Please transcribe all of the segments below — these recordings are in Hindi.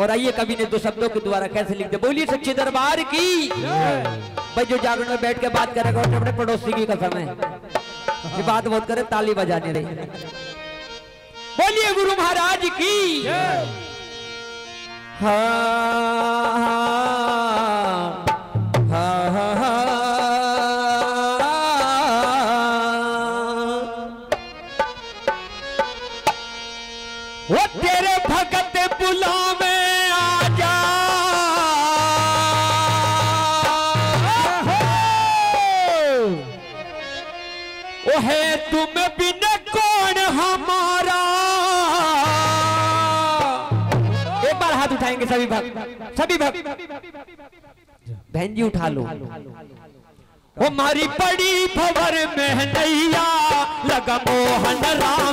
और आइए कवि ने दो शब्दों के द्वारा कैसे लिख दिया? बोलिए सच्चे दरबार की। भाई जो जागरण में बैठ के बात करेगा और अपने पड़ोसी की कसम है, ये बात बहुत करे, ताली बजाने रही। बोलिए गुरु महाराज की। हाँ हाँ हाँ हाँ वो तेरे भगत बुलावे हाथ उठाएँगे सभी भक्त। सभी भक्त। बहन जी, उठा लो। हमारी मारी पड़ी भवर में नैया, लगा मोहन राम।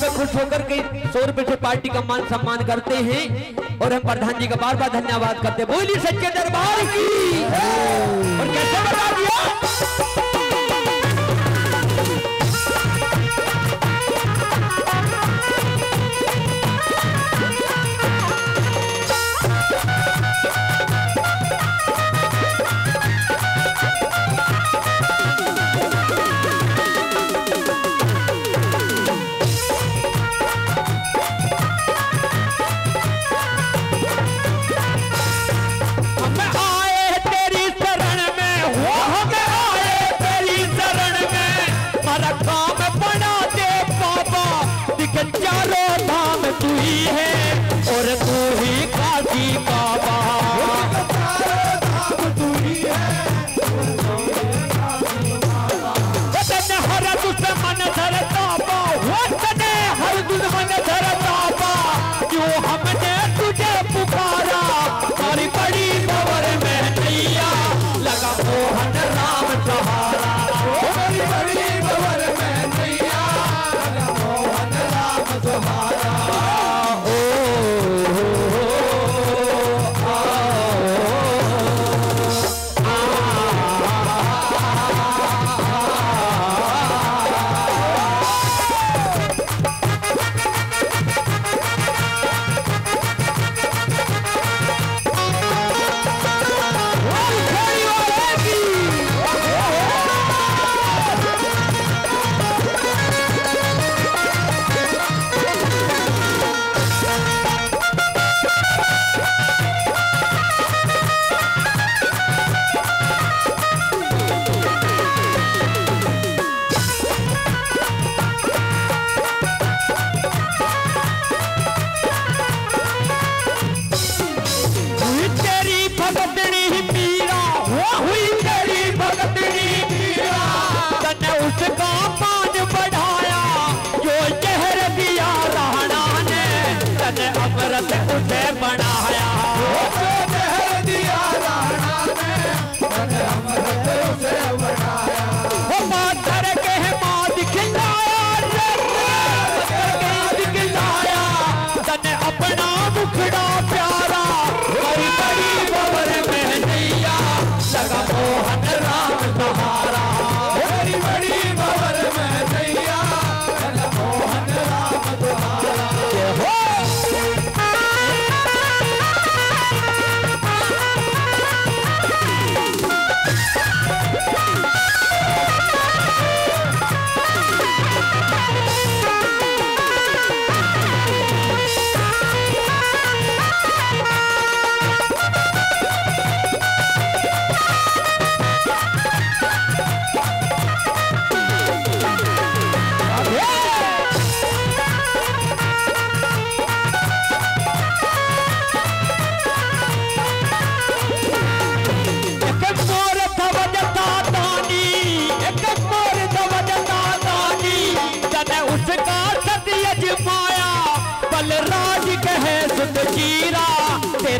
में खुश होकर के सौ रुपए से पार्टी का मान सम्मान करते हैं और हम प्रधान जी का बार बार धन्यवाद करते हैं। बोलिए सच्चे दरबार की।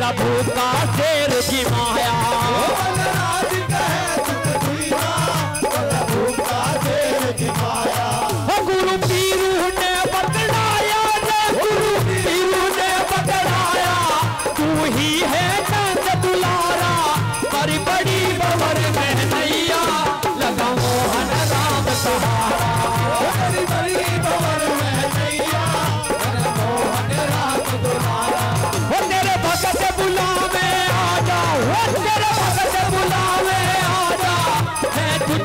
प्रभु का शेर की माया। गुरु पीरू ने पकड़ाया गुरु पीरू ने पकड़ाया। तू ही है head.